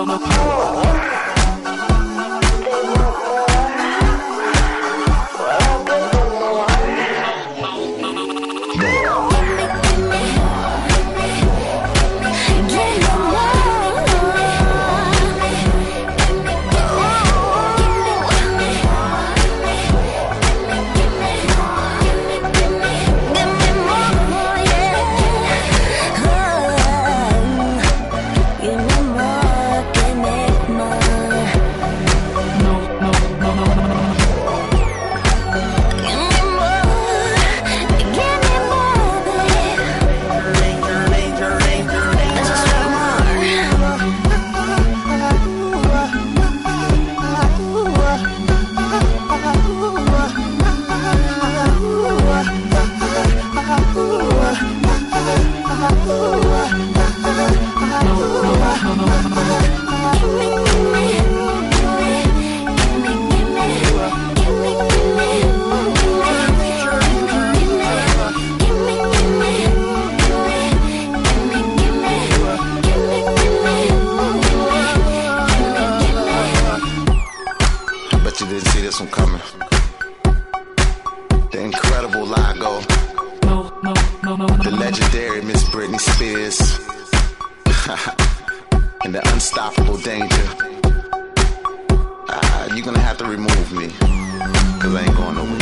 I'm a The incredible Lago. The legendary Miss Britney Spears. and the unstoppable danger. Ah, uh, you're gonna have to remove me. Cause I ain't going nowhere.